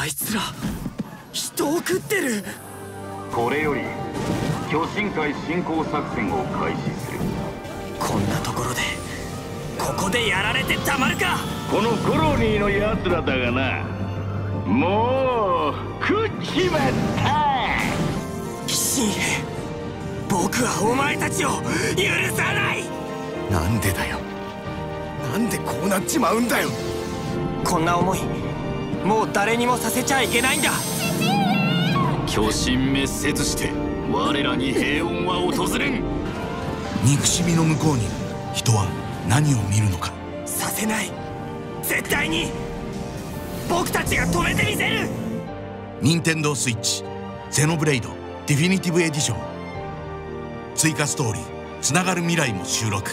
あいつら人を食ってる。これより巨神会侵攻作戦を開始する。こんなところでここでやられてたまるか。このコロニーのやつらだがなもう食っちまった。信僕はお前たちを許さない。なんでだよ。なんでこうなっちまうんだよ。こんな思いもう誰にもさせちゃいけないんだ。巨神滅せして我らに平穏は訪れん。憎しみの向こうに人は何を見るのか。させない。絶対に。僕たちが止めてみせる。任天堂スイッチゼノブレイドディフィニティブエディション。追加ストーリーつながる未来も収録